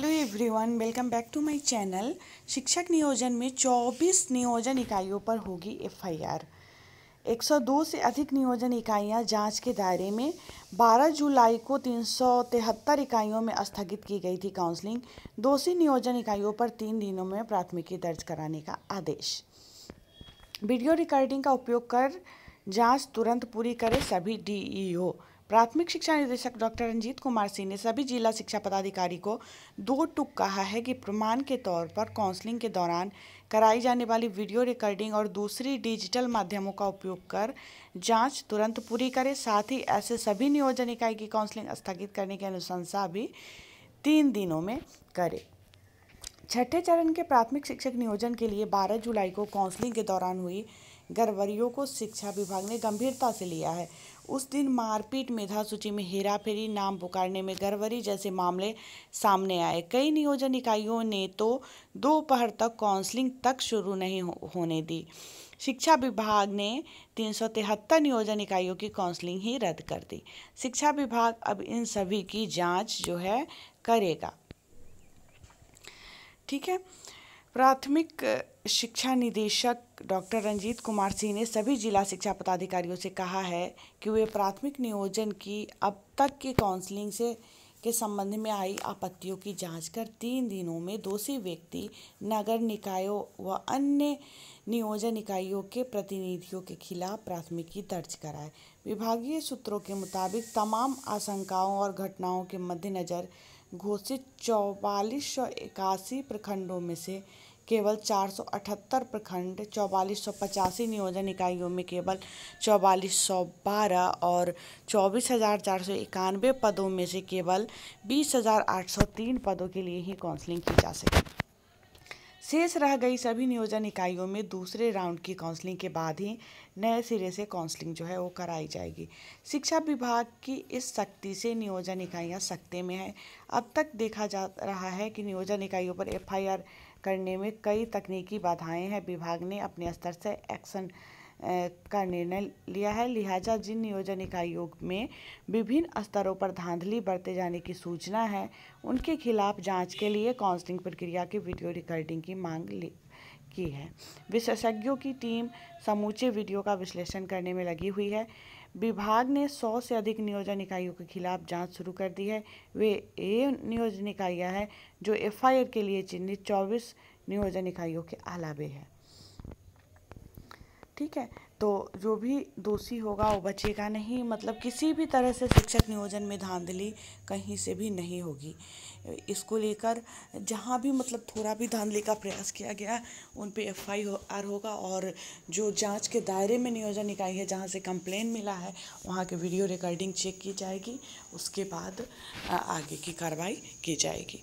Hello everyone, welcome back to my channel. शिक्षक नियोजन में 24 नियोजन इकाइयों पर होगी एफआईआर। 102 से अधिक नियोजन इकाइयाँ जाँच के दायरे में। 12 जुलाई को तीन इकाइयों में स्थगित की गई थी काउंसलिंग। दोषी नियोजन इकाइयों पर तीन दिनों में प्राथमिकी दर्ज कराने का आदेश। वीडियो रिकॉर्डिंग का उपयोग कर जाँच तुरंत पूरी करें सभी डीईओ। प्राथमिक शिक्षा निदेशक डॉक्टर रंजीत कुमार सिंह ने सभी जिला शिक्षा पदाधिकारी को दो टुक कहा है कि प्रमाण के तौर पर काउंसलिंग के दौरान कराई जाने वाली वीडियो रिकॉर्डिंग और दूसरी डिजिटल माध्यमों का उपयोग कर जाँच तुरंत पूरी करें। साथ ही ऐसे सभी नियोजन इकाई की काउंसलिंग स्थगित करने की अनुशंसा भी तीन दिनों में करें। छठे चरण के प्राथमिक शिक्षक नियोजन के लिए 12 जुलाई को काउंसलिंग के दौरान हुई गड़बड़ियों को शिक्षा विभाग ने गंभीरता से लिया है। उस दिन मारपीट मेधा सूची में हेराफेरी, नाम पुकारने में गड़बड़ी जैसे मामले सामने आए। कई नियोजन इकाइयों ने तो दोपहर तक काउंसलिंग तक शुरू नहीं होने दी। शिक्षा विभाग ने तीन सौ तिहत्तर नियोजन इकाइयों की काउंसलिंग ही रद्द कर दी। शिक्षा विभाग अब इन सभी की जाँच जो है, करेगा। ठीक है? प्राथमिक शिक्षा निदेशक डॉक्टर रंजीत कुमार सिंह ने सभी जिला शिक्षा पदाधिकारियों से कहा है कि वे प्राथमिक नियोजन की अब तक की काउंसलिंग से, के संबंध में आई आपत्तियों की जाँच कर तीन दिनों में दोषी व्यक्ति, नगर निकायों व अन्य नियोजन इकाइयों के प्रतिनिधियों के खिलाफ प्राथमिकी दर्ज कराए। विभागीय सूत्रों के मुताबिक तमाम आशंकाओं और घटनाओं के मद्देनज़र घोषित चौवालीस इक्यासी प्रखंडों में से केवल चार सौ अठहत्तर प्रखंड, चौवालीस सौ पचासी नियोजन इकाइयों में केवल चौवालीस सौ बारह और चौबीस हज़ार चार सौ इक्यानवे पदों में से केवल बीस हज़ार आठ सौ तीन पदों के लिए ही काउंसलिंग की जा सके। शेष रह गई सभी नियोजन इकाइयों में दूसरे राउंड की काउंसलिंग के बाद ही नए सिरे से काउंसलिंग जो है वो कराई जाएगी। शिक्षा विभाग की इस सख्ती से नियोजन इकाइयाँ सख्ते में हैं। अब तक देखा जा रहा है कि नियोजन इकाइयों पर एफआईआर करने में कई तकनीकी बाधाएँ हैं। विभाग ने अपने स्तर से एक्शन का निर्णय लिया है। लिहाजा जिन नियोजन इकाइयों में विभिन्न स्तरों पर धांधली बरते जाने की सूचना है, उनके खिलाफ जाँच के लिए काउंसलिंग प्रक्रिया की वीडियो रिकॉर्डिंग की मांग की है। विशेषज्ञों की टीम समूचे वीडियो का विश्लेषण करने में लगी हुई है। विभाग ने 100 से अधिक नियोजन इकाइयों के खिलाफ जाँच शुरू कर दी है। वे ए नियोजन इकाइयाँ हैं जो एफआईआर के लिए चिन्हित 24 नियोजन इकाइयों के अलावे है। ठीक है? तो जो भी दोषी होगा, वो बचेगा नहीं। मतलब किसी भी तरह से शिक्षक नियोजन में धांधली कहीं से भी नहीं होगी। इसको लेकर जहाँ भी मतलब थोड़ा भी धांधली का प्रयास किया गया, उन पे एफ़ आई आर होगा और जो जाँच के दायरे में नियोजन इकाई है, जहाँ से कंप्लेन मिला है, वहाँ के वीडियो रिकॉर्डिंग चेक की जाएगी। उसके बाद आगे की कार्रवाई की जाएगी।